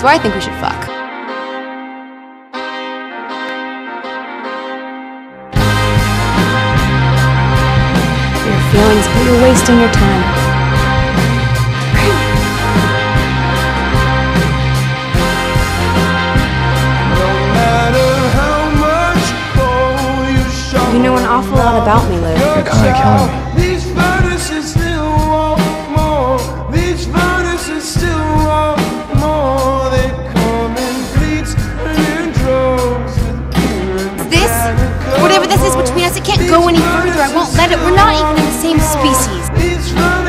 So I think we should fuck. Your feelings, but you're wasting your time. You know an awful lot about me, Lou. You're kinda killing me. Can't go any further. I won't let it. We're not even in the same species.